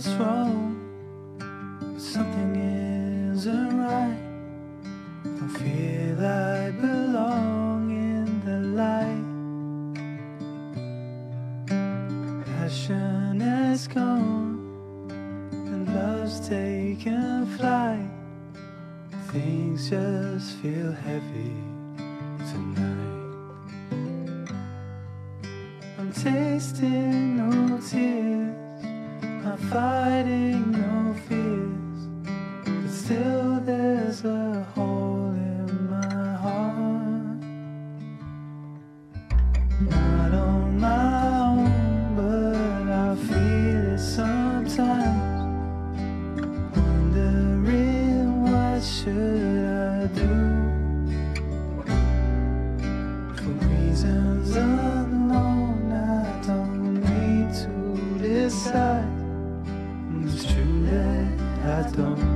what's wrong. Something isn't right. Don't feel I belong in the light. Passion has gone and love's taken flight. Things just feel heavy tonight. I'm tasting no tears, fighting no fears, but still there's a hole in my heart. Not on my own, but I feel it sometimes. Wondering what should I do for reasons unknown. I don't need to decide. I don't